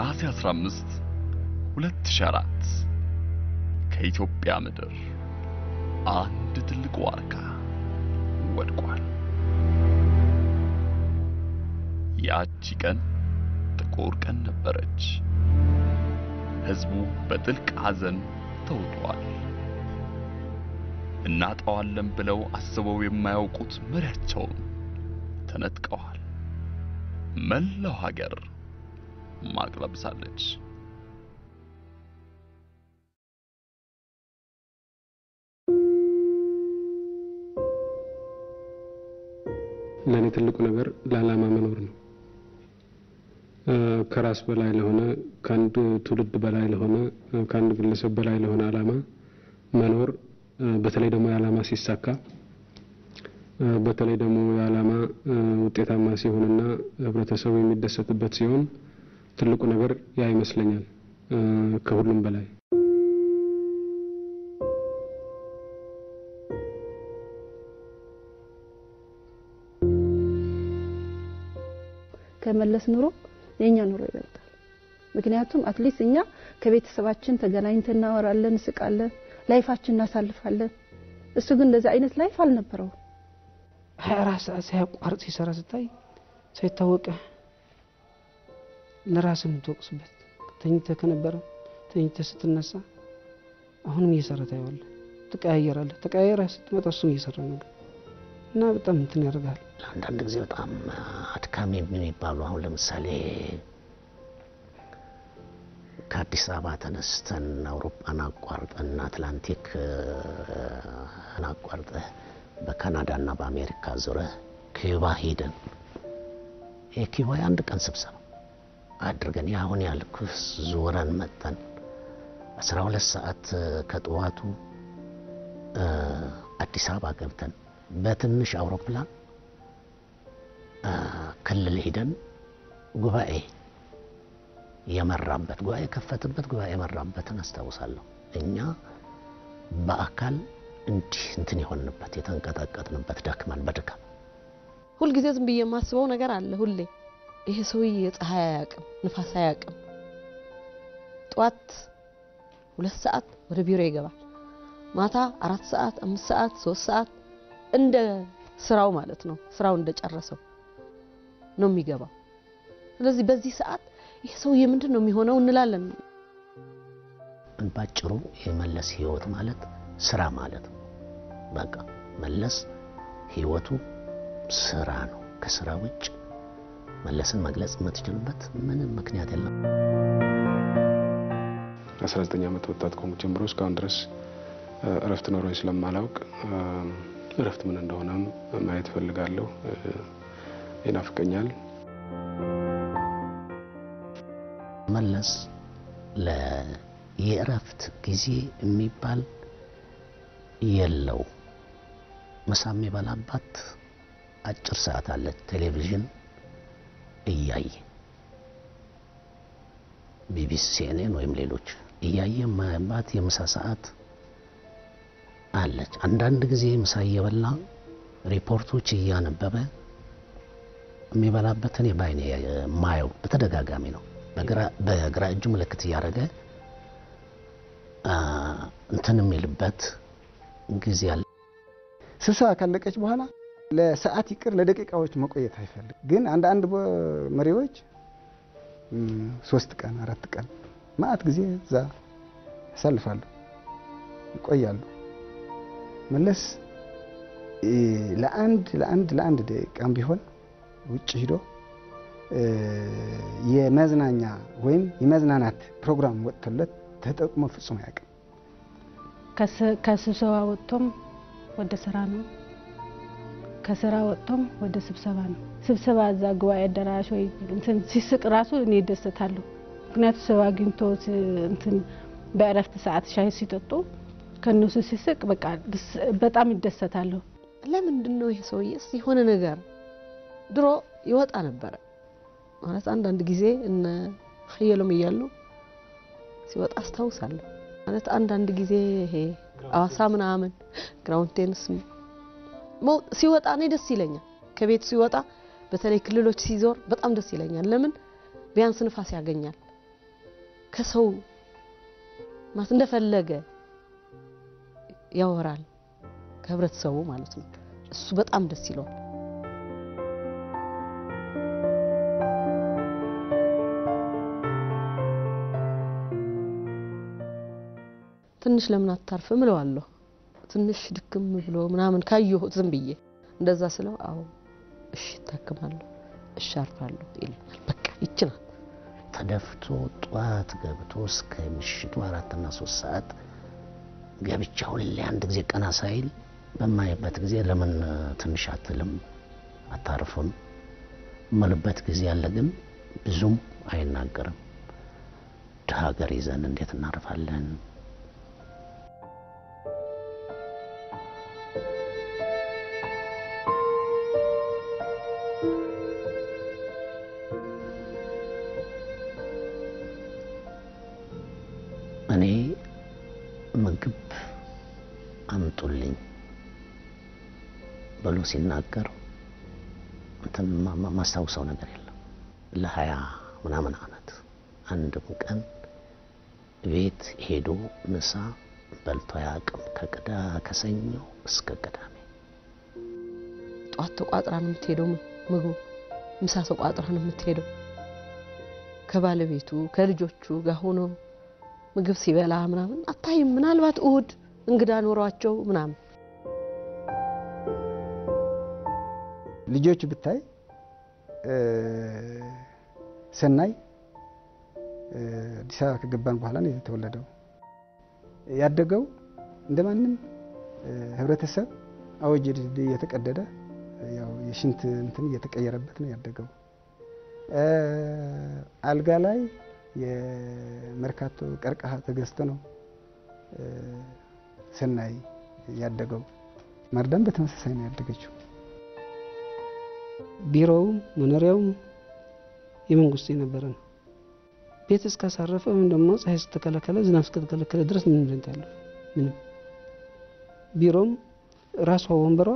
ነሐሴ 15 2004 ከኢትዮጵያ ምድር አንድ ትልቅ ዋርካ ወድቋል። ያቺ ቀን ጥቁር ቀን ነበረች። ሕዝቡ በጥልቅ ሐዘን ተውጧል። እናጣዋለን ብለው አስበው የማያውቁት መሪያቸውን ተነጥቀዋል። መላው ሀገር ማቅ ለብሳለች። ለእኔ ትልቁ ነገር ለዓላማ መኖር ነው። ከራስ በላይ ለሆነ ከአንድ ትውልድ በላይ ለሆነ ከአንድ ግለሰብ በላይ ለሆነ ዓላማ መኖር በተለይ ደግሞ የዓላማ ሲሳካ በተለይ ደግሞ የዓላማ ውጤታማ ሲሆንና ህብረተሰቡ የሚደሰትበት ሲሆን ትልቁ ነገር ያ ይመስለኛል ከሁሉም በላይ። ከመለስ ኑሮ የእኛ ኑሮ ይበልጣል። ምክንያቱም at least እኛ ከቤተሰባችን ተገናኝተን እናወራለን፣ እንስቃለን፣ life ኣችን እናሳልፋለን። እሱ ግን እንደዚህ አይነት life አልነበረው። ሀያ አራት ሰዓት ሳያቋርጥ ሲሰራ ስታይ ሳይታወቀ ለራስ የምትወቅስበት ተኝተ ከነበረ ተኝተ ስትነሳ አሁንም እየሰራ ታየዋለህ። ትቀያየራለህ። ተቀያየረ ስትመጣ እሱም እየሰራ ነገር እና በጣም እንትን ያደርጋል። አንዳንድ ጊዜ በጣም አድካሚ የሚባሉ አሁን ለምሳሌ ከአዲስ አበባ ተነስተን አውሮፓን አቋርጠን አትላንቲክ አቋርጠህ በካናዳና በአሜሪካ ዙረህ ኪዩባ ሄደን የኪዩባ የአንድ ቀን ስብሰባ አድርገን የአሁን ያልኩህ ዙረን መጠን አስራ ሁለት ሰዓት ከጠዋቱ አዲስ አበባ ገብተን በትንሽ አውሮፕላን ክልል ሄደን ጉባኤ የመራበት ጉባኤ የከፈትበት ጉባኤ የመራበትን አስታውሳለሁ። እኛ በአካል እንዲህ እንትን የሆንበት የተንቀጠቀጥንበት ደክመን በድካም ሁልጊዜ ዝም ብዬ የማስበው ነገር አለ። ሁሌ ይሄ ሰውዬ ፀሐይ አያውቅም፣ ንፋስ አያውቅም። ጠዋት ሁለት ሰዓት ወደ ቢሮ ይገባል። ማታ አራት ሰዓት፣ አምስት ሰዓት፣ ሶስት ሰዓት እንደ ስራው ማለት ነው። ስራው እንደጨረሰው ነው የሚገባው። ስለዚህ በዚህ ሰዓት ይህ ሰውዬ ምንድን ነው የሚሆነው እንላለን። ባጭሩ የመለስ ህይወት ማለት ስራ ማለት ነው። በቃ መለስ ህይወቱ ስራ ነው። ከስራ ውጭ መለስን መግለጽ የምትችልበት ምንም ምክንያት የለም። 19 ዓመት ወጣት ከሆንኩ ጀምሮ እስካሁን ድረስ እረፍት ኖሮኝ ስለማላውቅ እረፍት ምን እንደሆነም ማየት እፈልጋለሁ። ይናፍቀኛል። መለስ የእረፍት ጊዜ የሚባል የለው። ምሳ የሚበላባት አጭር ሰዓት አለች። ቴሌቪዥን እያየ ቢቢሲ፣ ሲኤንኤን ወይም ሌሎች እያየ የማያባት የምሳ ሰዓት አለች። አንዳንድ ጊዜ ምሳ እየበላ ሪፖርቶች እያነበበ የሚበላበት እኔ የማየው በተደጋጋሚ ነው። በግራ እጁ ምልክት እያደረገ እንትን የሚልበት ጊዜ አለ። ስብሰባ ካለቀች በኋላ ለሰዓት ይቅር ለደቂቃዎች መቆየት አይፈልግ። ግን አንዳንድ መሪዎች ሶስት ቀን አራት ቀን ማአት ጊዜ እዛ ያሳልፋሉ፣ ይቆያሉ። መለስ ለአንድ ለአንድ ለአንድ ደቂቃም ቢሆን ውጭ ሂዶ የመዝናኛ ወይም የመዝናናት ፕሮግራም ወጥቶለት ተጠቅሞ ፍጹም አያውቅም። ከስብሰባ ወጥቶም ወደ ስራ ነው። ከስራ ወጥቶም ወደ ስብሰባ ነው። ስብሰባ እዛ ጉባኤ አዳራሽ ወይ ሲስቅ ራሱ እኔ ይደሰታለሁ። ምክንያቱም ሰው አግኝቶ እንትን በእረፍት ሰዓት ሻይ ሲጠጡ ከእነሱ ሲስቅ በቃ በጣም ይደሰታለሁ። ለምንድን ነው ይሄ ሰውዬስ የሆነ ነገር ድሮ ይወጣ ነበረ ማለት አንዳንድ ጊዜ እነ ሀየሎም እያሉ ሲወጣ አስታውሳለሁ። ማለት አንዳንድ ጊዜ ይሄ አዋሳ ምናምን ground tennis ሲወጣ እኔ ደስ ይለኛል። ከቤት ሲወጣ በተለይ ክልሎች ሲዞር በጣም ደስ ይለኛል። ለምን ቢያንስ ንፋስ ያገኛል። ከሰው ማለት እንደፈለገ ያወራል ከህብረተሰቡ ማለት ነው። እሱ በጣም ደስ ይለዋል። ትንሽ ለምን አታርፍም እለዋለሁ። ትንሽ ድክም ብሎ ምናምን ካየሁት ዝም ብዬ እንደዛ ስለው አዎ እሺ እታክማለሁ፣ እሺ ይለኛል። በቃ ይችናል ተደፍቶ ጠዋት ገብቶ እስከ ምሽቱ አራትና ሶስት ሰዓት ገብቻ ሁሌ አንድ ጊዜ ቀና ሳይል በማይበት ጊዜ ለምን ትንሽ አትልም አታርፍም እምልበት ጊዜ አለ። ግን ብዙም አይናገርም። ድሀ ሀገር ይዘን እንዴት እናርፋለን? ሲናገር ማስታውሰው ነገር የለም። ለሀያ ምናምን አመት አንድም ቀን ቤት ሄዶ ምሳ በልቶ አያውቅም። ከቅዳ ከሰኞ እስከ ቅዳሜ ጠዋት ተቋጥራ ነው የምትሄደው ምግቡ፣ ምሳ ተቋጥራ ነው የምትሄደው። ከባለቤቱ ከልጆቹ ጋር ሆኖ ምግብ ሲበላ ምናምን አታይም። ምናልባት እሁድ እንግዳ ኖሯቸው ምናምን ልጆቹ ብታይ ሰናይ አዲስ አበባ ከገባን በኋላ ነው የተወለደው። ያደገው እንደማንም ህብረተሰብ አወጅ እየተቀደደ ያው የሽንት እንትን እየተቀየረበት ነው ያደገው። አልጋ ላይ የመርካቶ ቀርቀሃ ተገዝቶ ነው ሰናይ ያደገው። ማርዳም በተመሳሳይ ነው ያደገችው። ቢሮውም መኖሪያውም የመንግስቱ የነበረ ነው። ቤት እስካሳረፈ ወይም ደግሞ ፀሐይ ስተከለከለ ዝናብ እስከተከለከለ ድረስ ምንም ያለው ምንም። ቢሮም ራሷ ወንበሯ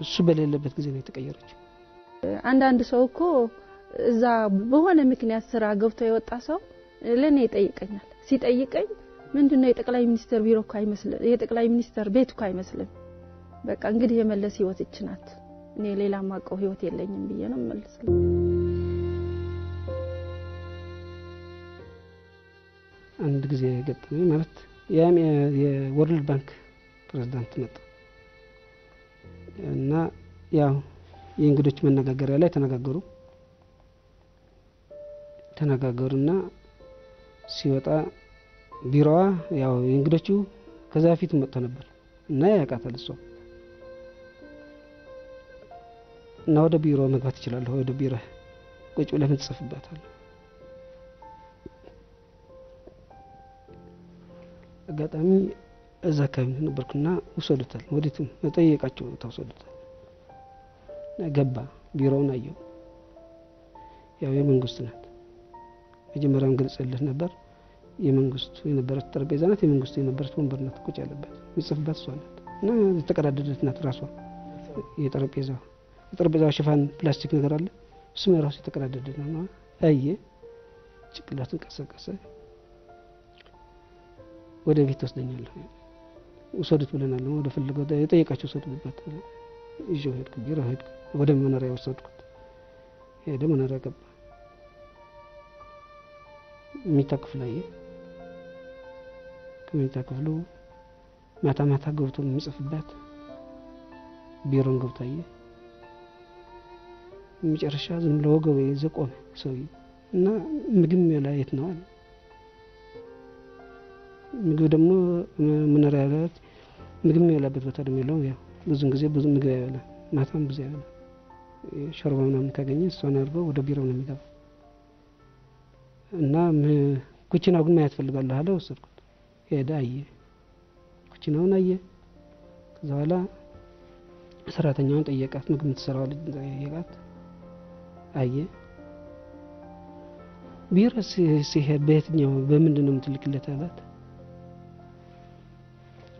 እሱ በሌለበት ጊዜ ነው የተቀየረችው። አንዳንድ ሰው እኮ እዛ በሆነ ምክንያት ስራ ገብቶ የወጣ ሰው ለእኔ ይጠይቀኛል። ሲጠይቀኝ ምንድነው የጠቅላይ ሚኒስትር ቢሮ እኮ አይመስልም፣ የጠቅላይ ሚኒስትር ቤት እኮ አይመስልም። በቃ እንግዲህ የመለስ ህይወት እች ናት። እኔ ሌላ ማቀው ህይወት የለኝም ብዬ ነው መልስለው። አንድ ጊዜ ገጠመኝ ማለት ያም የ World Bank ፕሬዝዳንት መጣ እና ያው የእንግዶች መነጋገሪያ ላይ ተነጋገሩ ተነጋገሩና ሲወጣ ቢሮዋ ያው የእንግዶቹ ከዛ በፊት መጥቶ ነበር እና ያውቃታል እሷ እና ወደ ቢሮ መግባት እችላለሁ። ወደ ቢሮ ቁጭ ብለህ ምን ትጽፍበታለህ አጋጣሚ እዛ አካባቢ ነበርኩና ውሰዱታል። ወዴትም መጠየቃቸው ታውሰዱታል ገባ። ቢሮውን አየው ያው የመንግስት ናት። መጀመሪያም ገልጽልህ ነበር። የመንግስቱ የነበረች ጠረጴዛ ናት። የመንግስቱ የነበረች ወንበር ናት። ቁጭ ያለበት የሚጽፍበት እሷ ናት። እና የተቀዳደደች ናት ራሷ። የጠረጴዛ የጠረጴዛው ሽፋን ፕላስቲክ ነገር አለ። እሱም የራሱ የተቀዳደደ ነው። አየ። ጭቅላቱን ቀሰቀሰ። ወደ ቤት ወስደኛለሁ። ውሰዱት ብለናል። ወደ ፈለገው የጠየቃቸው ውሰዱበት ይዤው ሄድኩ። ቢሮ ሄድኩ። ወደ መኖሪያ ወሰድኩት። ሄደ። መኖሪያ ገባ። መኝታ ክፍል አየ። ከመኝታ ክፍሉ ማታ ማታ ገብቶ የሚጽፍበት። ቢሮን ገብቶ አየ መጨረሻ ዝም ብሎ ወገቡ ይዞ ቆመ ሰውዬው እና ምግብ የሚበላ የት ነው አለ። ምግብ ደግሞ መኖሪያ ቤት ምግብ የሚበላበት ቦታ ደግሞ የለውም። ያው ብዙን ጊዜ ብዙ ምግብ አይበላም። ማታም ብዙ አይበላም። ሾርባ ምናምን ካገኘ እሷን አድርገው ወደ ቢሮ ነው የሚገባው። እና ኩችናው ግን ማየት ፈልጋለሁ አለ ወሰድኩት። ሄደ አየ። ኩችናውን አየ። ከዛ በኋላ ሰራተኛውን ጠየቃት። ምግብ የምትሰራው ልጅ ጠየቃት አየ። ቢሮ ሲሄድ በየትኛው በምንድን ነው የምትልክለት አላት።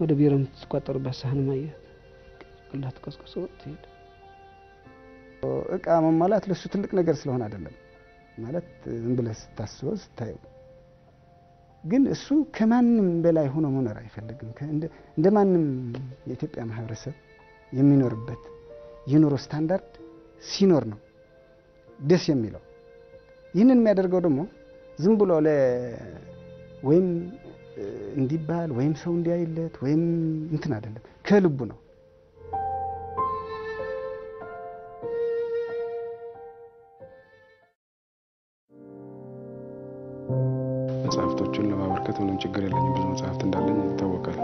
ወደ ቢሮ የምትቋጠሩበት ሳህን ማየት። ቅላት ቀስቀሶ ሄደ። እቃ መሟላት ለሱ ትልቅ ነገር ስለሆነ አይደለም ማለት ዝም ብለህ ስታስበው ስታየው። ግን እሱ ከማንም በላይ ሆኖ መኖር አይፈልግም። እንደ ማንም የኢትዮጵያ ማህበረሰብ የሚኖርበት የኑሮ ስታንዳርድ ሲኖር ነው ደስ የሚለው። ይህንን የሚያደርገው ደግሞ ዝም ብሎ ለ ወይም እንዲባል ወይም ሰው እንዲያይለት ወይም እንትን አይደለም፣ ከልቡ ነው። መጽሐፍቶቹን ለማበርከት ምንም ችግር የለኝም። ብዙ መጽሐፍት እንዳለኝ ይታወቃል።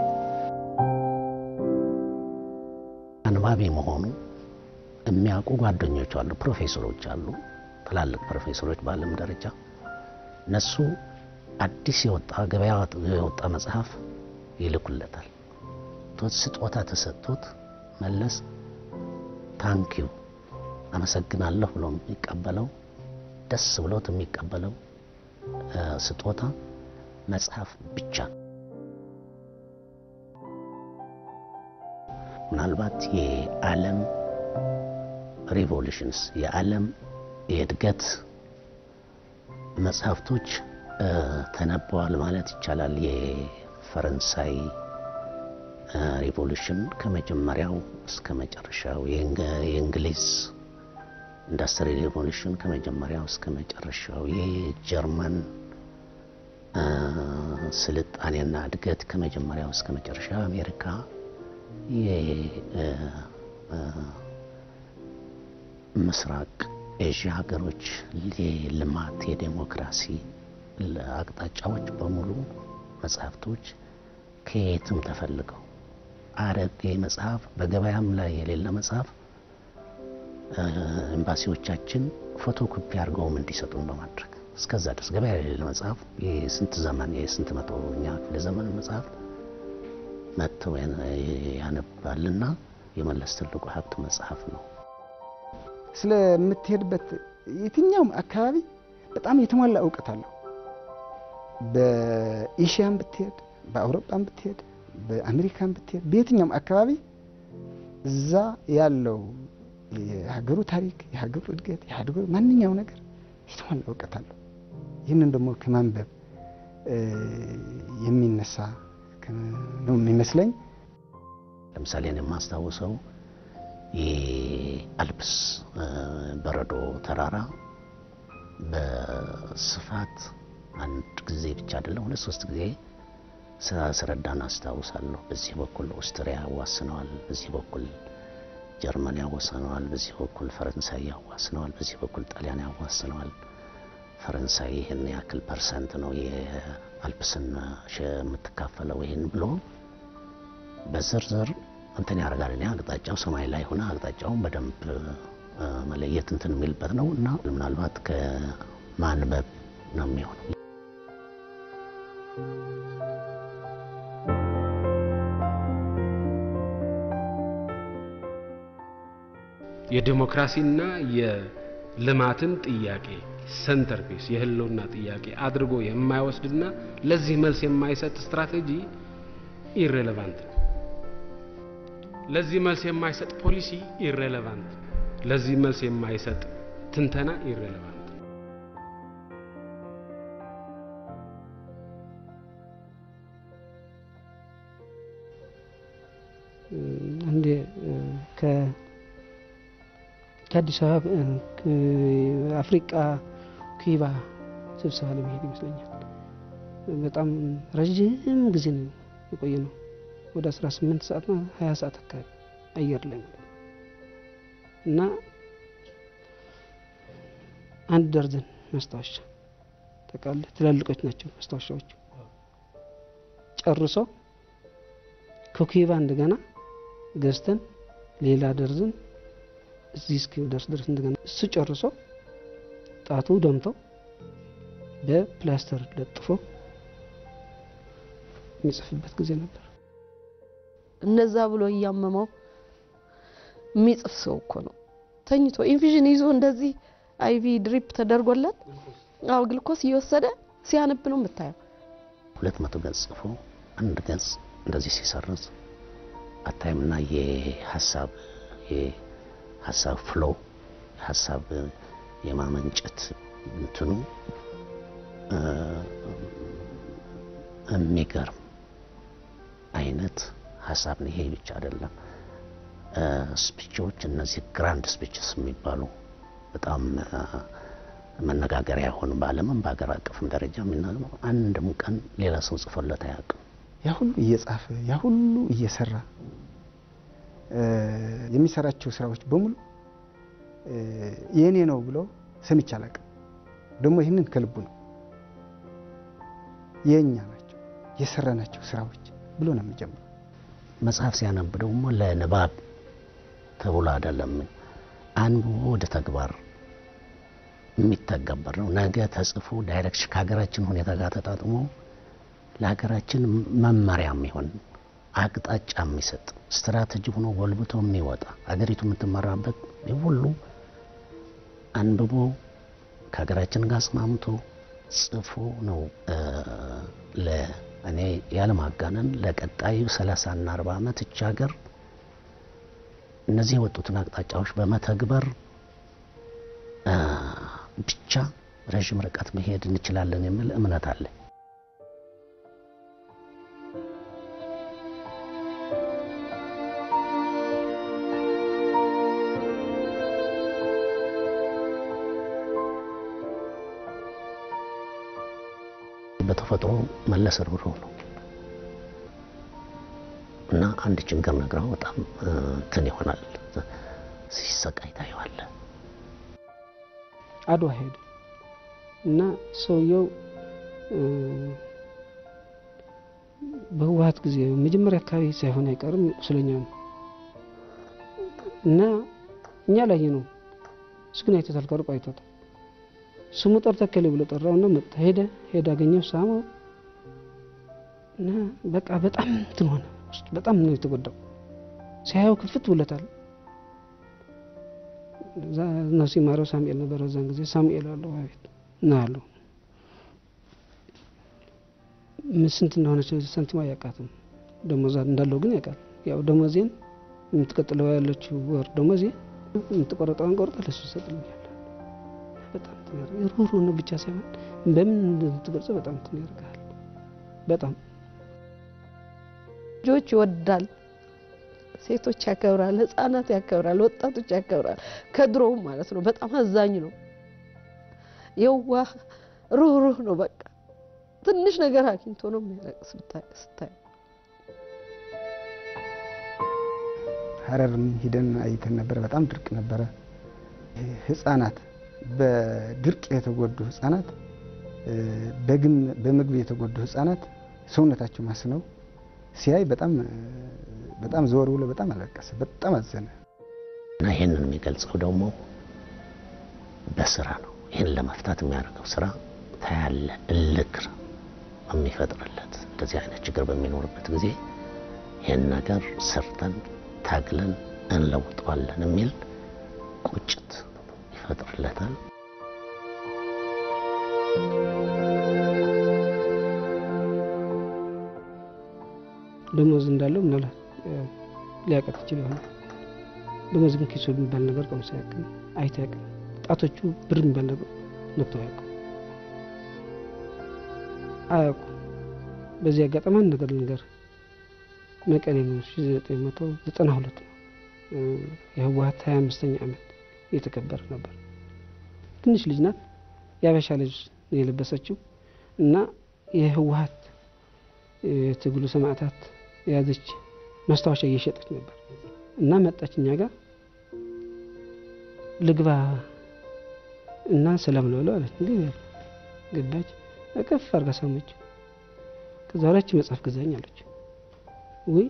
አንባቢ መሆኑ ጓደኞች አሉ፣ ፕሮፌሰሮች አሉ፣ ትላልቅ ፕሮፌሰሮች በዓለም ደረጃ እነሱ አዲስ የወጣ ገበያ የወጣ መጽሐፍ ይልኩለታል። ስጦታ ተሰጥቶት መለስ thank you አመሰግናለሁ ብሎ የሚቀበለው ደስ ብሎት የሚቀበለው ስጦታ መጽሐፍ ብቻ ምናልባት የዓለም revolutions የዓለም የእድገት መጽሐፍቶች ተነበዋል ማለት ይቻላል። የፈረንሳይ revolution ከመጀመሪያው እስከ መጨረሻው፣ የእንግሊዝ industry revolution ከመጀመሪያው እስከ መጨረሻው፣ የጀርመን ስልጣኔና እድገት ከመጀመሪያው እስከ መጨረሻው፣ አሜሪካ የምስራቅ ኤዥያ ሀገሮች የልማት የዴሞክራሲ አቅጣጫዎች በሙሉ መጽሐፍቶች ከየትም ተፈልገው አረቄ መጽሐፍ በገበያም ላይ የሌለ መጽሐፍ ኤምባሲዎቻችን ፎቶኮፒ አድርገውም እንዲሰጡን በማድረግ እስከዛ ድረስ ገበያ የሌለ መጽሐፍ የስንት ዘመን የስንት መቶኛ ክፍለ ዘመን መጽሐፍ መጥተው ያነባልና የመለስ ትልቁ ሀብት መጽሐፍ ነው። ስለምትሄድበት የትኛውም አካባቢ በጣም የተሟላ እውቀት አለው። በኤሽያም ብትሄድ፣ በአውሮፓም ብትሄድ፣ በአሜሪካም ብትሄድ፣ በየትኛውም አካባቢ እዛ ያለው የሀገሩ ታሪክ፣ የሀገሩ እድገት፣ የሀገሩ ማንኛው ነገር የተሟላ እውቀት አለው። ይህንን ደግሞ ከማንበብ የሚነሳ ነው የሚመስለኝ። ለምሳሌ እኔ የማስታውሰው የአልፕስ በረዶ ተራራ በስፋት አንድ ጊዜ ብቻ አይደለም ሁለት ሶስት ጊዜ ስረዳን አስታውሳለሁ። በዚህ በኩል ኦስትሪያ ያዋስነዋል፣ በዚህ በኩል ጀርመን ያዋስነዋል፣ በዚህ በኩል ፈረንሳይ ያዋስነዋል፣ በዚህ በኩል ጣሊያን ያዋስነዋል። ፈረንሳይ ይህን ያክል percent ነው የአልፕስን የምትካፈለው ይህን ብሎ በዝርዝር እንትን ያደርጋል። እኔ አቅጣጫው ሰማይ ላይ ሆነ አቅጣጫውን በደንብ መለየት እንትን የሚልበት ነው እና ምናልባት ከማንበብ ነው የሚሆነው። የዲሞክራሲና የልማትን ጥያቄ centerpiece የህልውና ጥያቄ አድርጎ የማይወስድና ለዚህ መልስ የማይሰጥ ስትራቴጂ irrelevant ነው። ለዚህ መልስ የማይሰጥ ፖሊሲ irrelevant፣ ለዚህ መልስ የማይሰጥ ትንተና irrelevant። አንዴ ከአዲስ አበባ አፍሪቃ ኩባ ስብሰባ ለመሄድ ይመስለኛል። በጣም ረዥም ጊዜ ነው የቆየ ነው። ወደ 18 ሰዓት እና 20 ሰዓት አካባቢ አየር ላይ እና አንድ ደርዘን ማስታወሻ ጠቃላይ ትላልቆች ናቸው ማስታወሻዎቹ። ጨርሶ ከኩባ እንደገና ገዝተን ሌላ ደርዘን እዚህ እስኪደርስ ድረስ እንደገና እሱ ጨርሶ ጣቱ ደምቶ በፕላስተር ለጥፎ የሚጽፍበት ጊዜ ነበር። እነዛ ብሎ እያመመው የሚጽፍ ሰው እኮ ነው። ተኝቶ infusion ይዞ እንደዚህ IV drip ተደርጎለት አዎ ግሉኮስ እየወሰደ ሲያነብ ነው የምታየው። ሁለት መቶ ገጽ ጽፎ አንድ ገጽ እንደዚህ ሲሰርዝ አታይምና የሀሳብ የሀሳብ flow ሀሳብ የማመንጨት እንትኑ የሚገርም ሀሳብ ነው። ይሄ ብቻ አይደለም። speech ኦች እነዚህ grand speeches የሚባሉ በጣም መነጋገሪያ የሆኑ በዓለምም በሀገር አቀፍም ደረጃ የሚናገሩ አንድም ቀን ሌላ ሰው ጽፎለት አያውቅም። ያ ሁሉ እየጻፈ ያ ሁሉ እየሰራ የሚሰራቸው ስራዎች በሙሉ የእኔ ነው ብሎ ሰምቼ አላውቅም። ደግሞ ይህንን ከልቡ ነው የእኛ ናቸው የሰራናቸው ስራዎች ብሎ ነው የሚጀምረው። መጽሐፍ ሲያነብ ደግሞ ለንባብ ተብሎ አይደለም፣ አንብቦ ወደ ተግባር የሚተገበር ነው። ነገ ተጽፎ direction ከሀገራችን ሁኔታ ጋር ተጣጥሞ ለሀገራችን መመሪያ የሚሆን አቅጣጫ የሚሰጥ ስትራቴጂ ሆኖ ጎልብቶ የሚወጣ ሀገሪቱ የምትመራበት ሁሉ አንብቦ ከሀገራችን ጋር አስማምቶ ጽፎ ነው ለእኔ ያለማጋነን ለቀጣዩ ሰላሳና አርባ ዓመት እች ሀገር እነዚህ የወጡትን አቅጣጫዎች በመተግበር ብቻ ረዥም ርቀት መሄድ እንችላለን የሚል እምነት አለ። በተፈጥሮ መለስ ርብርብ ነው እና አንድ ችግር ነግረው በጣም እንትን ይሆናል። ሲሰቃይ ታየዋለህ። አድዋ ሄዱ እና ሰውየው በህወሀት ጊዜ መጀመሪያ አካባቢ ሳይሆን አይቀርም ቁስለኛ ነው እና እኛ ላይ ነው እሱ ግን አይቶታል፣ ከሩቅ አይቶታል። ስሙ ጠርቶ ከሌ ብሎ ጠራውና መጣ። ሄደ ሄደ አገኘው፣ ሳመው እና በቃ በጣም እንትን ሆነ በጣም ነው የተጎዳው። ሲያየው ክፍት ብለታል። ነው ሲማረው ሳሙኤል ነበር በዛን ጊዜ ሳሙኤል አለው አቤት እና አለው ምን ስንት እንደሆነች ሳንቲም አያውቃትም። ደሞዛ እንዳለው ግን ያውቃል። ያው ደሞዜን የምትቀጥለው ያለችው ወር ደሞዜ የምትቆረጠውን ቆርጠ ለሱ ይሰጥልኛል። በጣም ሩሩ ነው ብቻ ሳይሆን በምን እንደምትገልጸው በጣም እንትን ያደርጋል። በጣም ልጆች ይወዳል፣ ሴቶች ያከብራል፣ ህፃናት ያከብራል፣ ወጣቶች ያከብራል። ከድሮውም ማለት ነው። በጣም አዛኝ ነው፣ የዋህ ሩህሩህ ነው። በቃ ትንሽ ነገር አግኝቶ ነው የሚያለቅስ ስታይ። ሀረርም ሂደን አይተን ነበረ። በጣም ድርቅ ነበረ። ህፃናት በድርቅ የተጎዱ ህፃናት፣ በምግብ የተጎዱ ህፃናት ሰውነታቸው ማስነው ሲያይ በጣም በጣም ዘወር ብሎ በጣም አለቀሰ። በጣም አዘነ። እና ይህንን የሚገልጸው ደግሞ በስራ ነው። ይህን ለመፍታት የሚያደርገው ስራ ታያለ እልክ የሚፈጥርለት። እንደዚህ አይነት ችግር በሚኖርበት ጊዜ ይህን ነገር ሰርተን ታግለን እንለውጠዋለን የሚል ቁጭት ይፈጥርለታል። ደሞዝ እንዳለው ምናልባት ሊያውቃት ይችል ይሆናል። ደሞዝ ግን ኪሱ የሚባል ነገር ቀምሶ አያውቅም፣ አይቶ አያውቅም። ጣቶቹ ብር የሚባል ነገር ነክተው አያውቁም አያውቁም። በዚህ አጋጣሚ አንድ ነገር ልንገር። መቀሌ ነው 1992 ነው የህወሀት 25ኛ ዓመት እየተከበረ ነበር። ትንሽ ልጅ ናት፣ የአበሻ ልጅ የለበሰችው እና የህወሀት የትግሉ ሰማዕታት የያዘች ማስታወሻ እየሸጠች ነበር እና መጣች እኛ ጋር ልግባ እና ሰላም ብለው አለች። እንግዲህ ገባች፣ እቅፍ አድርጋ ሳመችው። ከዛ በኋላች መጽሐፍ ገዛኝ አለች። ወይ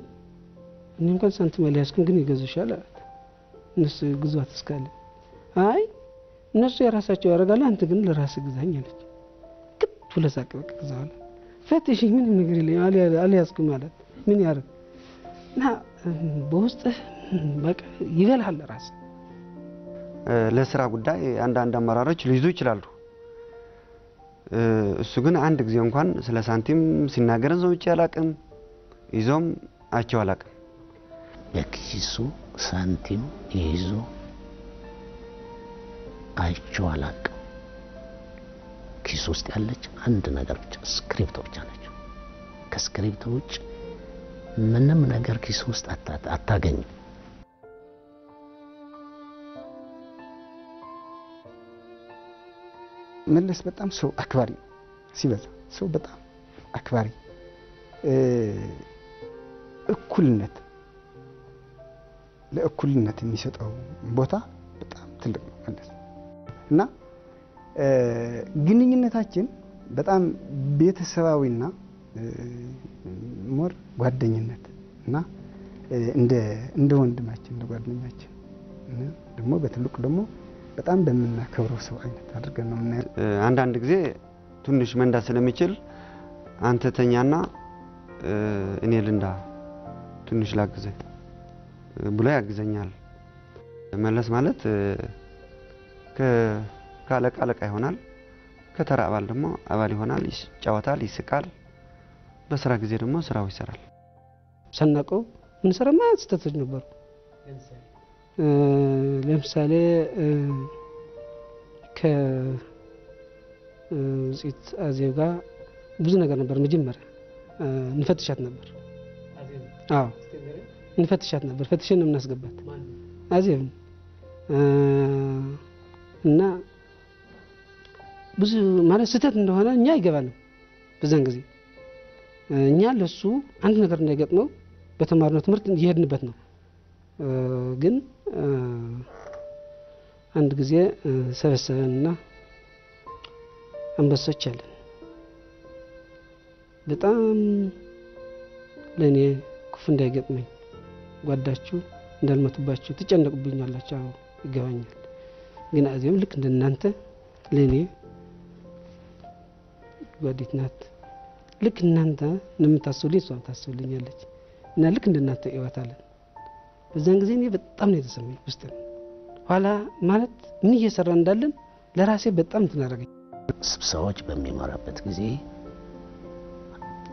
እኔ እንኳን ሳንቲም አልያዝኩም ግን ይገዙሻል አላት። እነሱ ግዟት እስካለ አይ እነሱ የራሳቸው ያደርጋሉ፣ አንተ ግን ለራስህ ግዛኝ አለች። ክት ብለህ ሳቅ። በቃ በኋላ ፈትሽ ምንም ነገር የለኝም አልያዝኩም ማለት ምን ያደርግ እና በውስጥህ በቃ ይበልሃል ራስህ ለስራ ጉዳይ አንዳንድ አመራሮች ሊይዙ ይችላሉ። እሱ ግን አንድ ጊዜ እንኳን ስለ ሳንቲም ሲናገረን ሰምቼ አላቅም፣ ይዞም አይቼው አላቅም። በኪሱ ሳንቲም ይዞ አይቼው አላቅም። ኪስ ውስጥ ያለች አንድ ነገር ብቻ ስክሪፕቶ ብቻ ነች። ከስክሪፕቶ ውጭ ምንም ነገር ኪስ ውስጥ አታ- አታገኝም። መለስ በጣም ሰው አክባሪ ሲበዛ ሰው በጣም አክባሪ እኩልነት ለእኩልነት የሚሰጠው ቦታ በጣም ትልቅ ነው እና ግንኙነታችን በጣም ቤተሰባዊና more ጓደኝነት እና እንደ ወንድማችን እንደ ጓደኛችን ደግሞ በትልቁ ደግሞ በጣም በምናከብረው ሰው አይነት አድርገን ነው የምናየው። አንዳንድ ጊዜ ትንሽ መንዳት ስለሚችል አንተ ተኛና እኔ ልንዳ ትንሽ ላግዘ ብሎ ያግዘኛል። መለስ ማለት ከአለቃ አለቃ ይሆናል፣ ከተራ አባል ደግሞ አባል ይሆናል፣ ይጫወታል፣ ይስቃል። በስራ ጊዜ ደግሞ ስራው ይሰራል። ሳናውቀው ምንሰራ ማለት ስህተቶች ነበሩ። ለምሳሌ እ፣ ከውጽኢት አዜብ ጋር ብዙ ነገር ነበር። መጀመሪያ እንፈትሻት ነበር። አዎ እንፈትሻት ነበር። ፈትሸን ነው የምናስገባት አዜብ እ፣ እና ብዙ ማለት ስህተት እንደሆነ እኛ አይገባንም በዛን ጊዜ እኛ ለሱ አንድ ነገር እንዳይገጥመው በተማርነው ትምህርት እየሄድንበት ነው። ግን አንድ ጊዜ ሰበሰበንና አንበሶች አለን በጣም ለእኔ ክፉ እንዳይገጥመኝ ጓዳችሁ እንዳልመቱባችሁ ትጨነቁብኛላችሁ። ይገባኛል። ግን አዚም ልክ እንደናንተ ለእኔ ጓዲት ናት። ልክ እናንተ እንደምታስቡልኝ እሷም ታስቡልኛለች እና ልክ እንደናንተ እዋታለን። በዛን ጊዜ እኔ በጣም ነው የተሰማኝ ውስጥ ኋላ ማለት ምን እየሰራ እንዳለን ለራሴ በጣም ትናረገኝ። ስብሰባዎች በሚመራበት ጊዜ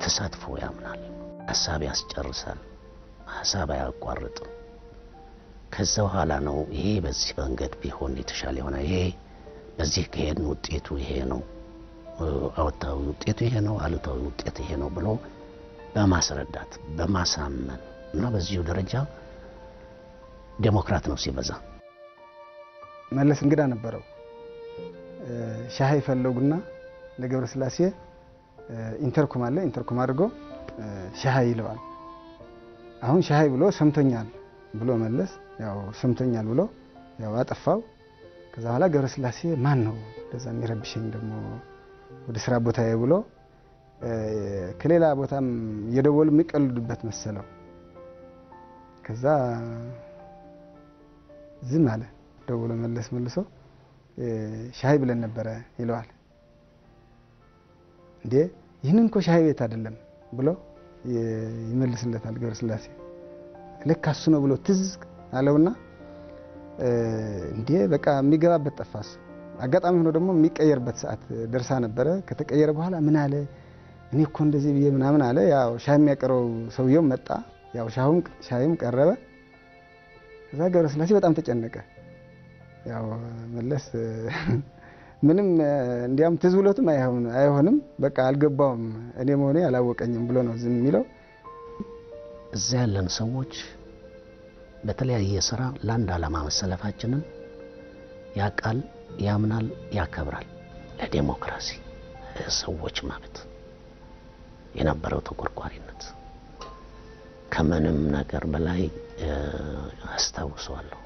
ተሳትፎ ያምናል፣ ሀሳብ ያስጨርሳል፣ ሀሳብ አያቋርጥም። ከዛ በኋላ ነው ይሄ በዚህ መንገድ ቢሆን የተሻለ ይሆናል፣ ይሄ በዚህ ከሄድን ውጤቱ ይሄ ነው፣ አዎንታዊ ውጤቱ ይሄ ነው፣ አሉታዊ ውጤት ይሄ ነው ብሎ በማስረዳት በማሳመን እና በዚሁ ደረጃ ዴሞክራት ነው ሲበዛ መለስ እንግዳ ነበረው። እ፣ ሻይ ፈለጉና ለገብረ ስላሴ እ፣ intercom አለ intercom አድርጎ ሻይ ይለዋል። አሁን ሻይ ብሎ ሰምቶኛል ብሎ መለስ ያው ሰምቶኛል ብሎ ያው አጠፋው። ከዛ በኋላ ገብረ ስላሴ ማን ነው እንደዛ የሚረብሸኝ ደግሞ ወደ ስራ ቦታዬ ብሎ ከሌላ ቦታም እየደወሉ የሚቀልዱበት መሰለው። ከዛ ዝም አለ። ደውሎ መለስ መልሶ ሻይ ብለን ነበረ ይለዋል። እንዴ ይህንን እኮ ሻይ ቤት አይደለም ብሎ ይመልስለታል ገብረ ስላሴ። ልክ እሱ ነው ብሎ ትዝ አለውና እንዴ በቃ የሚገባበት ጠፋስ። አጋጣሚ ሆኖ ደግሞ የሚቀየርበት ሰዓት ደርሳ ነበረ። ከተቀየረ በኋላ ምን አለ እኔ እኮ እንደዚህ ብዬ ምናምን አለ። ያው ሻይ የሚያቀርበው ሰውየው መጣ። ያው ሻይም ቀረበ። ከዛ ገብረ ስላሴ በጣም ተጨነቀ። ያው መለስ ምንም እንዲያም ትዝ ብሎትም አይሆን- አይሆንም በቃ አልገባውም እኔ መሆኔ አላወቀኝም ብሎ ነው ዝም የሚለው። እዛ ያለን ሰዎች በተለያየ ስራ ለአንድ ዓላማ መሰለፋችንን ያውቃል፣ ያምናል፣ ያከብራል። ለዴሞክራሲ ሰዎች መብት የነበረው ተቆርቋሪነት ከምንም ነገር በላይ አስታውሰዋለሁ።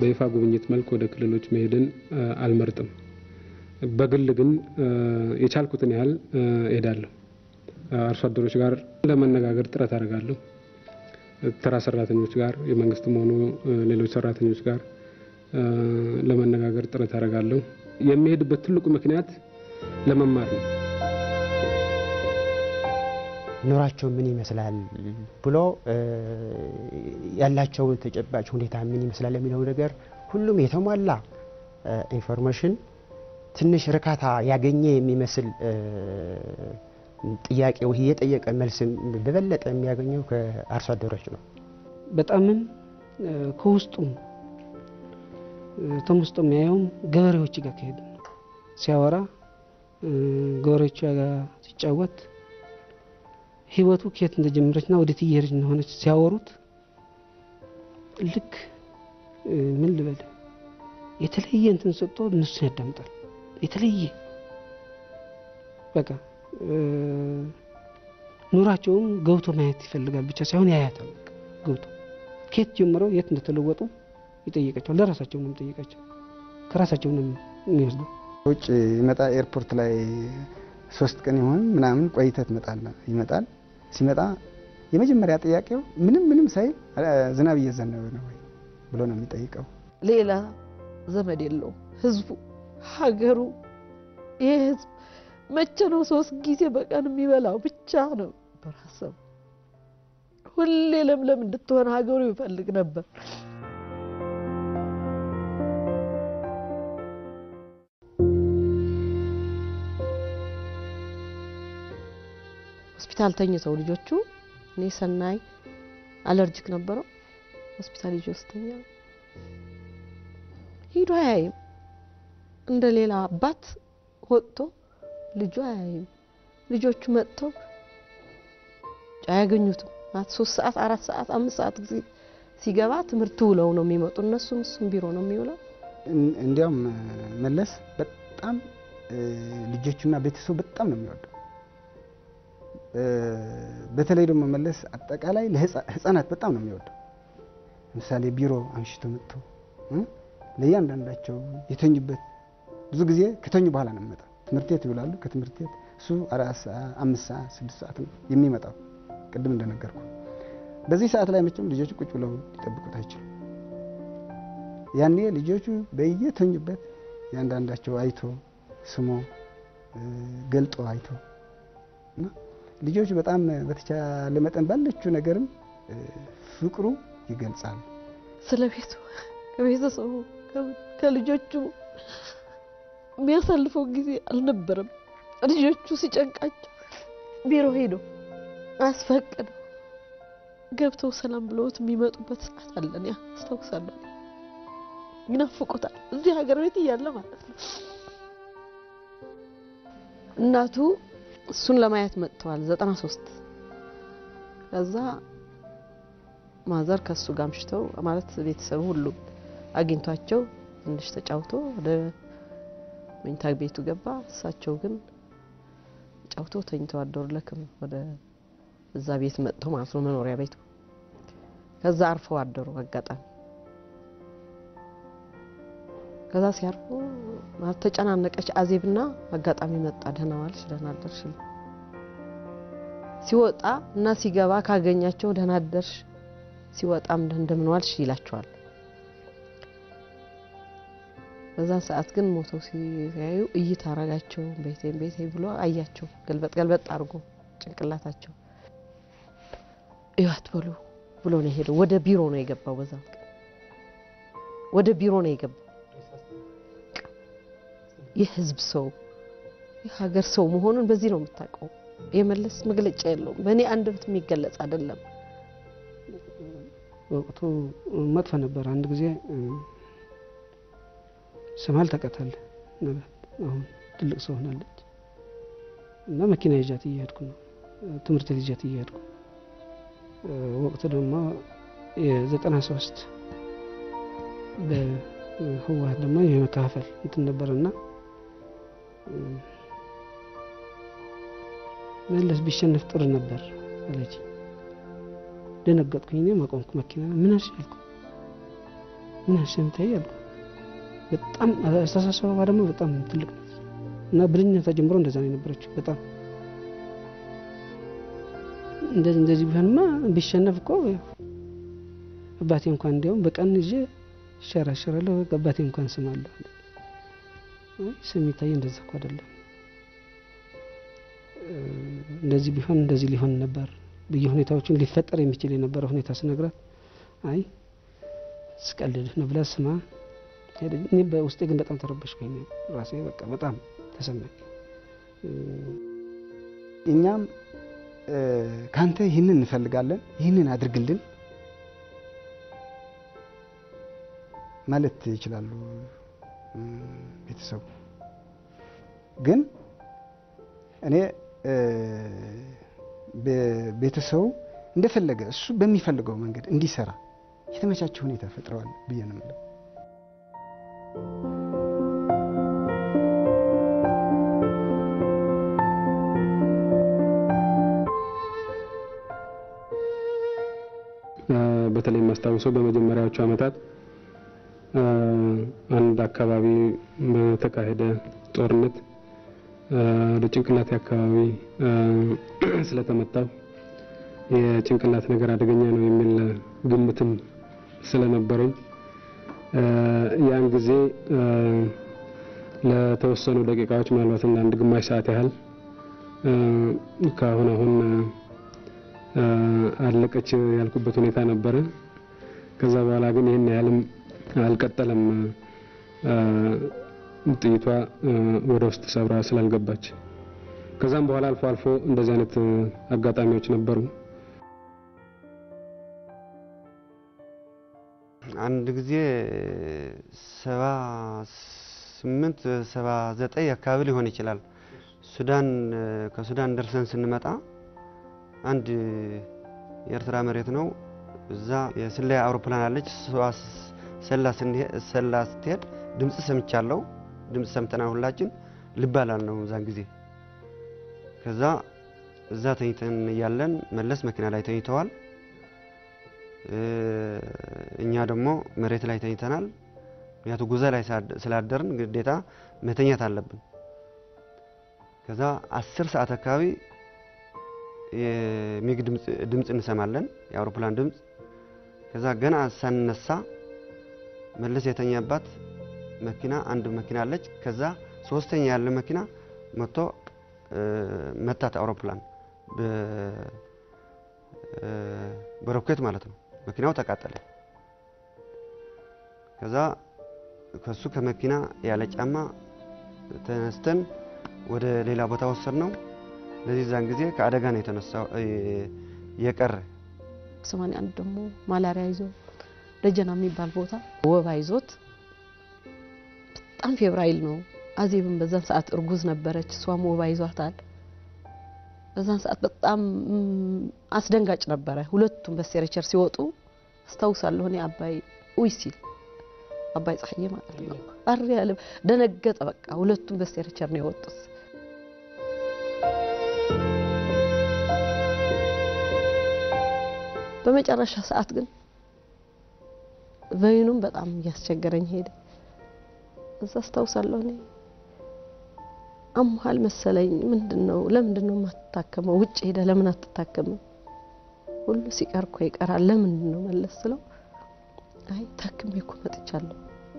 በይፋ ጉብኝት መልክ ወደ ክልሎች መሄድን አልመርጥም። በግል ግን የቻልኩትን ያህል እሄዳለሁ። አርሶ አደሮች ጋር ለመነጋገር ጥረት አደርጋለሁ። ተራ ሰራተኞች ጋር የመንግስትም ሆኑ ሌሎች ሰራተኞች ጋር ለመነጋገር ጥረት አደርጋለሁ። የሚሄድበት ትልቁ ምክንያት ለመማር ነው። ኑሯቸው ምን ይመስላል ብሎ ያላቸው ተጨባጭ ሁኔታ ምን ይመስላል የሚለው ነገር ሁሉም የተሟላ information ትንሽ እርካታ ያገኘ የሚመስል ጥያቄው እየጠየቀ መልስ በበለጠ የሚያገኘው ከአርሶ አደሮች ነው። በጣምም ከውስጡም ተም ውስጡ የሚያየውም ገበሬዎች ጋር ከሄድ ሲያወራ ገበሬዎቹ ጋር ሲጫወት ህይወቱ ከየት እንደጀመረችና ወዴት እየሄደች እንደሆነች ሲያወሩት ልክ ምን ልበል የተለየ እንትን ሰጥቶ እነሱን ያዳምጣል። የተለየ በቃ ኑራቸውም ገብቶ ማየት ይፈልጋል ብቻ ሳይሆን ያያታል። ገብቶ ከየት ጀምረው የት እንደተለወጡ ይጠይቃቸዋል። ለራሳቸው ነው የሚጠይቃቸው፣ ከራሳቸው ነው የሚወስደው። ውጭ ይመጣ ኤርፖርት ላይ ሶስት ቀን ይሆን ምናምን ቆይተህ ትመጣለህ። ይመጣል። ሲመጣ የመጀመሪያ ጥያቄው ምንም ምንም ሳይል ዝናብ እየዘነበ ነው ወይ ብሎ ነው የሚጠይቀው። ሌላ ዘመድ የለውም። ህዝቡ፣ ሀገሩ፣ ይሄ ህዝብ መቼ ነው ሶስት ጊዜ በቀን የሚበላው ብቻ ነው በራሰቡ ሁሌ ለምለም እንድትሆን ሀገሩ ይፈልግ ነበር። ሆስፒታል ተኝተው ልጆቹ እኔ ሰናይ አለርጂክ ነበረው ሆስፒታል ልጅ ወስተኛ ሂዶ አያይም። እንደ ሌላ አባት ወጥቶ ልጁ አያይም። ልጆቹ መጥተው አያገኙትም። ማለት ሶስት ሰዓት አራት ሰዓት አምስት ሰዓት ጊዜ ሲገባ ትምህርት ውለው ነው የሚመጡ። እነሱም እሱም ቢሮ ነው የሚውለው። እንዲያውም መለስ በጣም ልጆቹና ቤተሰቡ በጣም ነው የሚወደው። በተለይ ደግሞ መለስ አጠቃላይ ለህፃናት በጣም ነው የሚወደው። ለምሳሌ ቢሮ አምሽቶ መጥቶ ለእያንዳንዳቸው የተኙበት ብዙ ጊዜ ከተኙ በኋላ ነው የሚመጣው። ትምህርት ቤት ይውላሉ። ከትምህርት ቤት እሱ አምስት ሰዓት ስድስት ሰዓት ነው የሚመጣው። ቅድም እንደነገርኩ በዚህ ሰዓት ላይ መቼም ልጆቹ ቁጭ ብለው ሊጠብቁት አይችሉም። ያኔ ልጆቹ በየተኙበት እያንዳንዳቸው አይቶ ስሞ ገልጦ አይቶ ልጆቹ በጣም በተቻለ መጠን ባለችው ነገርም ፍቅሩ ይገልጻል። ስለ ቤቱ ከቤተሰቡ ከልጆቹ የሚያሳልፈው ጊዜ አልነበረም። ልጆቹ ሲጨንቃቸው ቢሮ ሄደው አስፈቅደው ገብተው ሰላም ብለውት የሚመጡበት ሰዓት አለን። ያ አስታውሳለሁ። ይናፍቁታል። እዚህ ሀገር ቤት እያለ ማለት ነው። እናቱ እሱን ለማየት መጥተዋል። ዘጠና ሶስት ከዛ ማዘር ከሱ ጋር አምሽተው ማለት ቤተሰቡ ሁሉ አግኝቷቸው ትንሽ ተጫውቶ ወደ መኝታ ቤቱ ገባ። እሳቸው ግን ጫውቶ ተኝተው አደሩ። ለክም ወደ እዛ ቤት መጥተው ማለት ነው መኖሪያ ቤቱ። ከዛ አርፈው አደሩ አጋጣሚ። ከዛ ሲያርፉ ማለት ተጨናነቀች አዜብና አጋጣሚ መጣ። ደህና ዋልሽ፣ ደህና አደርሽ። ሲወጣ እና ሲገባ ካገኛቸው ደህና አደርሽ፣ ሲወጣም እንደምን ዋልሽ ይላቸዋል። በዛን ሰዓት ግን ሞተው ሲያዩ እይታ አረጋቸው። ቤቴ ቤቴ ብሎ አያቸው። ገልበጥ ገልበጥ አድርጎ ጭንቅላታቸው እዩት በሉ ብሎ ነው የሄደው። ወደ ቢሮ ነው የገባው። ቀን ወደ ቢሮ ነው የገባው። የህዝብ ሰው የሀገር ሰው መሆኑን በዚህ ነው የምታውቀው። የመለስ መግለጫ የለውም። በእኔ አንደበት የሚገለጽ አይደለም። ወቅቱ መጥፎ ነበር። አንድ ጊዜ ስማል ተቀታለ አሁን ትልቅ ሰው ሆናለች እና መኪና ይዣት እየሄድኩ ነው ትምህርት ይዣት እየሄድኩ ወቅቱ ደግሞ የዘጠና ሶስት በህወሀት ደግሞ የመከፋፈል እንትን ነበርና መለስ ቢሸነፍ ጥሩ ነበር አለች። ደነገጥኩኝ። እኔም አቆምኩ መኪና። ምን አልሽ አልኩ። ምን አልሽ የምታይ አልኩ። በጣም አስተሳሰቧ ደግሞ በጣም ትልቅ ነው እና ብልኝነቷ ጀምሮ እንደዛ ነው የነበረችው። በጣም እንደዚህ እንደዚህ ቢሆንማ ቢሸነፍ እኮ አባቴ እንኳን እንዲያውም በቀን ይዤ እሸራሸራለሁ አባቴ እንኳን ስማለሁ። ይታይ እንደዛ እኮ አይደለም። እንደዚህ ቢሆን እንደዚህ ሊሆን ነበር ብዬ ሁኔታዎችን ሊፈጠር የሚችል የነበረ ሁኔታ ስነግራት አይ ስቀልድ ነው ብላ ስማ እኔ በውስጤ ግን በጣም ተረበሽኩኝ። ራሴ በቃ በጣም ተሰማኝ። እኛም ካንተ ይህንን እንፈልጋለን፣ ይህንን አድርግልን ማለት ይችላሉ ቤተሰቡ። ግን እኔ ቤተሰቡ እንደፈለገ እሱ በሚፈልገው መንገድ እንዲሰራ የተመቻቸ ሁኔታ ፈጥረዋል ብዬ ነው የምለው። በተለይ የማስታውሰው በመጀመሪያዎቹ ዓመታት አካባቢ በተካሄደ ጦርነት ወደ አካባቢ ስለተመታው የጭንቅላት ነገር አደገኛ ነው የሚል ግምትም ስለነበረኝ ያን ጊዜ ለተወሰኑ ደቂቃዎች ምናልባት አንድ ግማሽ ሰዓት ያህል ከአሁን አሁን አለቀች ያልኩበት ሁኔታ ነበረ። ከዛ በኋላ ግን ይህን ያህልም አልቀጠለም። ጥይቷ ወደ ውስጥ ሰብራ ስላልገባች ከዛም በኋላ አልፎ አልፎ እንደዚህ አይነት አጋጣሚዎች ነበሩ። አንድ ጊዜ ሰባ ስምንት ሰባ ዘጠኝ አካባቢ ሊሆን ይችላል። ሱዳን ከሱዳን ደርሰን ስንመጣ አንድ የኤርትራ መሬት ነው። እዛ የስለላ አውሮፕላን አለች። ሰላ ስትሄድ ድምፅ ሰምቻለሁ። ድምፅ ሰምተናል ሁላችን። ልብ አላልነው እዛን ጊዜ። ከዛ እዛ ተኝተን እያለን መለስ መኪና ላይ ተኝተዋል። እኛ ደግሞ መሬት ላይ ተኝተናል። ምክንያቱ ጉዞ ላይ ስላደርን ግዴታ መተኛት አለብን። ከዛ አስር ሰዓት አካባቢ የሚግ ድምፅ እንሰማለን፣ የአውሮፕላን ድምፅ። ከዛ ገና ሳንነሳ መለስ የተኛባት መኪና አንድ መኪና አለች። ከዛ ሶስተኛ ያለ መኪና መጥቶ መታት አውሮፕላን በሮኬት ማለት ነው። መኪናው ተቃጠለ። ከዛ ከሱ ከመኪና ያለ ጫማ ተነስተን ወደ ሌላ ቦታ ወሰድ ነው። ለዚህ ዛን ጊዜ ከአደጋ ነው የተነሳው የቀረ። ሰማንያ አንድ ደግሞ ማላሪያ ይዞ ደጀና የሚባል ቦታ ወባ ይዞት በጣም ፌብራይል ነው። አዜብም በዛን ሰዓት እርጉዝ ነበረች፣ እሷም ወባ ይዟታል። በዛን ሰዓት በጣም አስደንጋጭ ነበረ። ሁለቱም በ stretcher ሲወጡ አስታውሳለሁ። እኔ አባይ ኡይ ሲል አባይ ፀሐዬ ማለት ነው አሪ ያለ ደነገጠ። በቃ ሁለቱም በ stretcher ነው የወጡት። በመጨረሻ ሰዓት ግን vein ኡም በጣም እያስቸገረኝ ሄደ። እዛ አስታውሳለሁ እኔ አሙሃል መሰለኝ። ምንድን ነው ለምንድን ነው የማትታከመው? ውጭ ሄደ ለምን አትታከምም? ሁሉ ሲቀር እኮ ይቀራል። ለምንድን ነው መለስ ስለው አይ ታክሜ እኮ መጥቻለሁ፣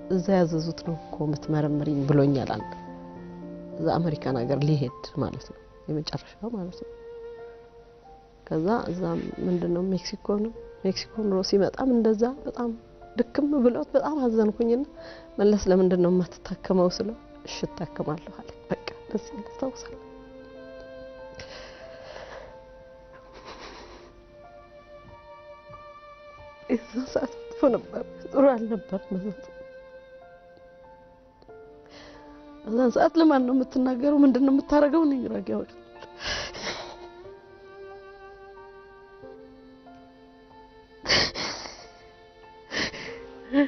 እዛ ያዘዙት ነው እኮ የምትመረምሪኝ ብሎኛል። አንድ እዛ አሜሪካን ሀገር ሊሄድ ማለት ነው የመጨረሻው ማለት ነው። ከዛ እዛ ምንድን ነው ሜክሲኮ ነው ሜክሲኮ ኑሮ ሲመጣም እንደዛ በጣም ድክም ብሎት በጣም አዘንኩኝና መለስ ለምንድን ነው የማትታከመው ስለው እሺ እታከማለሁ አለ። በቃ ደስ ያስታውሳል። እዛ ሰዓት መጥፎ ነበር፣ ጥሩ አልነበር። እዛን ሰዓት ለማን ነው የምትናገረው? ምንድን ነው የምታደርገው? ግራ ገባኝ። ምን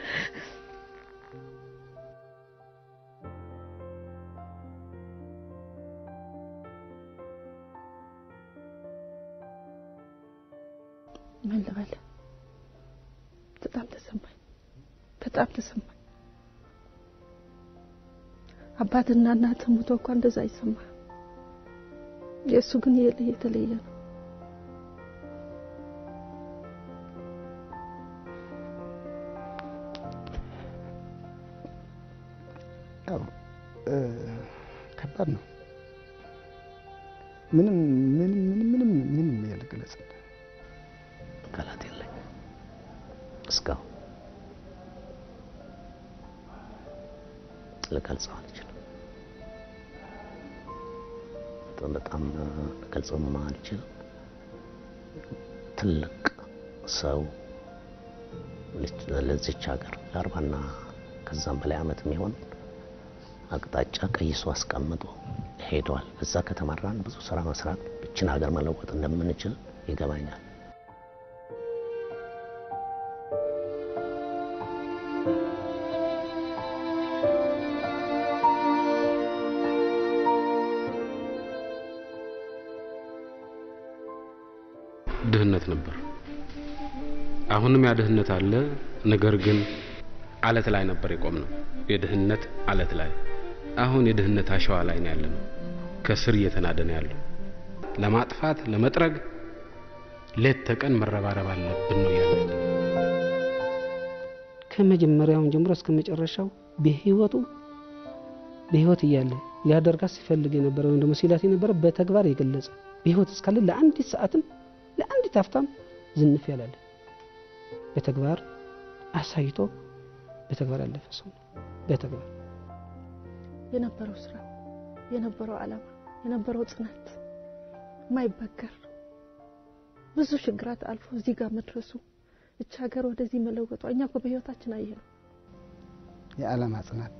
ልበል? በጣም ተሰማኝ፣ በጣም ተሰማኝ። አባትና እናት ሞቶ እኮ እንደዛ አይሰማ። የእሱ ግን የተለየ ነው። ለዚች ሀገር ለአርባና ከዛም በላይ ዓመት የሚሆን አቅጣጫ ቀይሶ አስቀምጦ ሄዷል። በዛ ከተመራን ብዙ ስራ መስራት እችን ሀገር መለወጥ እንደምንችል ይገባኛል። አሁንም ያ ድህነት አለ። ነገር ግን አለት ላይ ነበር የቆምነው። የድህነት አለት ላይ አሁን የድህነት አሸዋ ላይ ነው ያለነው። ከስር እየተናደ ያለው። ለማጥፋት ለመጥረግ ሌት ተቀን መረባረብ አለብን ነው ያለ ከመጀመሪያውን ጀምሮ እስከ መጨረሻው በህይወቱ በህይወት እያለ ሊያደርጋት ሲፈልግ የነበረ ወይም ደግሞ ሲላት የነበረ በተግባር የገለጸ በህይወት እስካለ ለአንዲት ሰዓትም ለአንዲት ሀፍታም ዝንፍ ያላለ በተግባር አሳይቶ በተግባር ያለፈ ሰው ነው። በተግባር የነበረው ስራ፣ የነበረው አላማ፣ የነበረው ጽናት የማይበገር ብዙ ችግራት አልፎ እዚህ ጋር መድረሱ እች ሀገር ወደዚህ መለወጧ እኛ እኮ በህይወታችን አየ ነው። የዓላማ ጽናት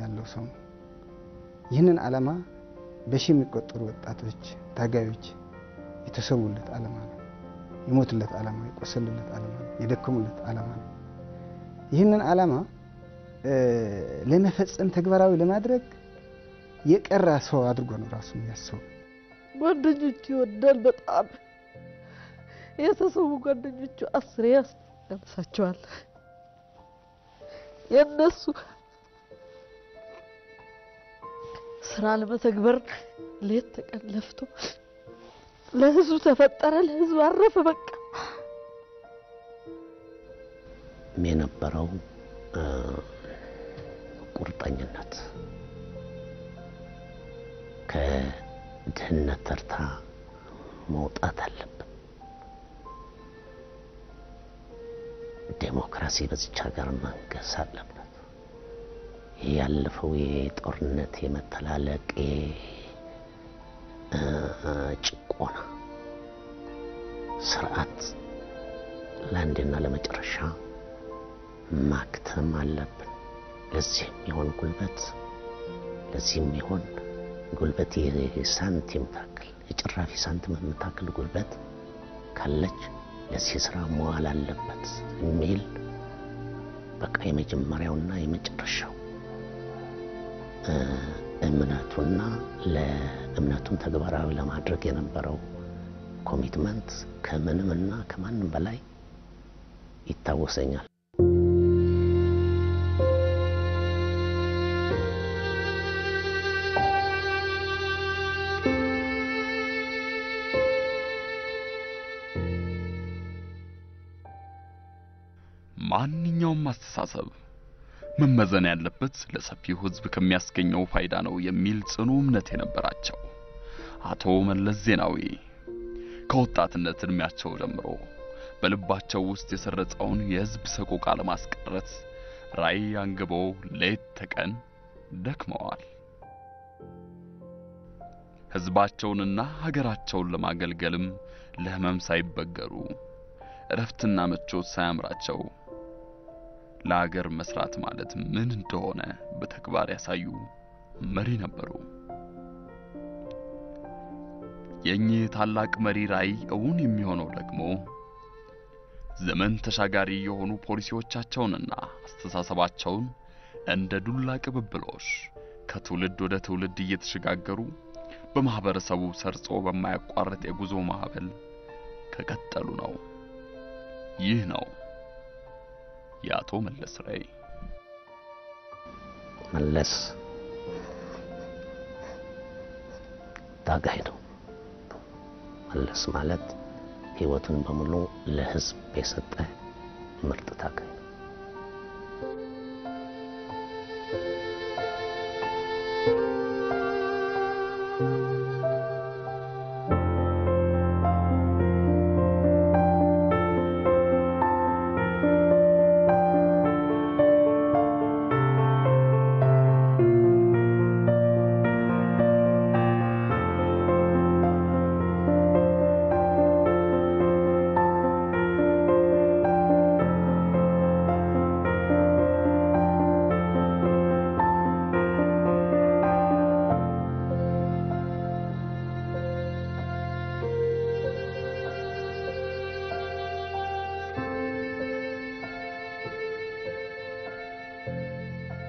ያለው ሰው ነው። ይህንን ዓላማ በሺህ የሚቆጠሩ ወጣቶች ታጋዮች የተሰዉለት ዓላማ ነው። የሞቱለት ዓላማ፣ የቆሰሉለት ዓላማ ነው። የደከሙለት ዓላማ ነው። ይህንን ዓላማ ለመፈጸም ተግባራዊ ለማድረግ የቀራ ሰው አድርጎ ነው ራሱ የሚያስበው። ጓደኞቹ ይወዳል በጣም የተሰዉ ጓደኞቹ አስሬ ያነሳቸዋል። የእነሱ ስራ ለመተግበር ሌት ተቀን ለፍቶ ለህዝቡ ተፈጠረ፣ ለህዝቡ አረፈ። በቃ የነበረው ቁርጠኝነት ከድህነት ተርታ መውጣት አለብን። ዴሞክራሲ በዚች ሀገር መንገስ አለበት። ያለፈው የጦርነት የመተላለቅ ጭቆና ስርዓት ለአንዴና ለመጨረሻ ማክተም አለብን። ለዚህ የሚሆን ጉልበት ለዚህ የሚሆን ጉልበት የሳንቲም ታክል የጭራፊ ሳንቲም የምታክል ጉልበት ካለች ለዚህ ስራ መዋል አለበት የሚል በቃ የመጀመሪያውና የመጨረሻው እምነቱና ለእምነቱን ተግባራዊ ለማድረግ የነበረው ኮሚትመንት ከምንምና ከማንም በላይ ይታወሰኛል። ማንኛውም አስተሳሰብ መመዘን ያለበት ለሰፊው ሕዝብ ከሚያስገኘው ፋይዳ ነው የሚል ጽኑ እምነት የነበራቸው አቶ መለስ ዜናዊ ከወጣትነት እድሜያቸው ጀምሮ በልባቸው ውስጥ የሰረጸውን የሕዝብ ሰቆቃ ለማስቀረት ራዕይ አንግበው ሌት ተቀን ደክመዋል። ሕዝባቸውንና ሀገራቸውን ለማገልገልም ለሕመም ሳይበገሩ እረፍትና ምቾት ሳያምራቸው ለሀገር መስራት ማለት ምን እንደሆነ በተግባር ያሳዩ መሪ ነበሩ። የእኚህ ታላቅ መሪ ራዕይ እውን የሚሆነው ደግሞ ዘመን ተሻጋሪ የሆኑ ፖሊሲዎቻቸውንና አስተሳሰባቸውን እንደ ዱላ ቅብብሎሽ ከትውልድ ወደ ትውልድ እየተሸጋገሩ በማህበረሰቡ ሰርጾ በማያቋርጥ የጉዞ ማዕበል ከቀጠሉ ነው። ይህ ነው የአቶ መለስ ራዕይ። መለስ ታጋይ ነው። መለስ ማለት ህይወቱን በሙሉ ለህዝብ የሰጠ ምርጥ ታጋይ